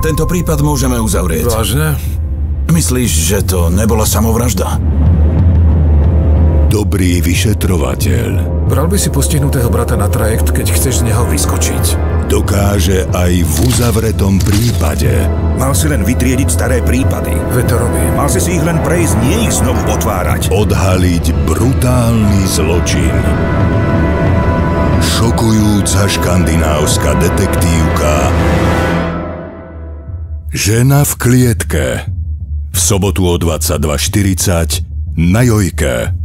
Tento prípad môžeme uzavrieť. Vážne? Myslíš, že to nebola samovražda? Dobrý vyšetrovateľ Bral by si postihnutého brata na trajekt, keď chceš z neho vyskočiť. dokáže aj v uzavretom prípade Mal si len vytriediť staré prípady. Veď to robím. Mal si si ich len prejsť, nie ich znovu otvárať. odhaliť brutálny zločin. Šokujúca škandinávska detektívka Žena v klietke v sobotu o 22.40 na Jojke.